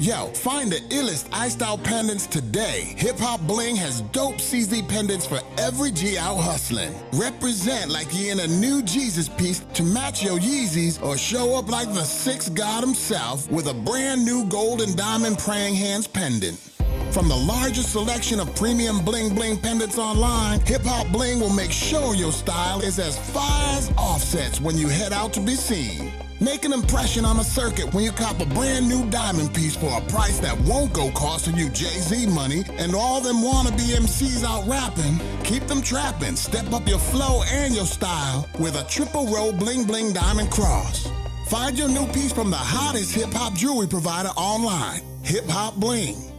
Yo, find the illest out pendants today. Hip Hop Bling has dope CZ pendants for every G out hustling. Represent like you in a new Jesus piece to match your Yeezys or show up like the sixth God himself with a brand new gold and diamond praying hands pendant. From the largest selection of premium bling bling pendants online, Hip Hop Bling will make sure your style is as far as offsets when you head out to be seen. Make an impression on a circuit when you cop a brand new diamond piece for a price that won't go costing you Jay-Z money and all them wannabe MCs out rapping. Keep them trapping, step up your flow and your style with a triple row bling bling diamond cross. Find your new piece from the hottest hip hop jewelry provider online, Hip Hop Bling.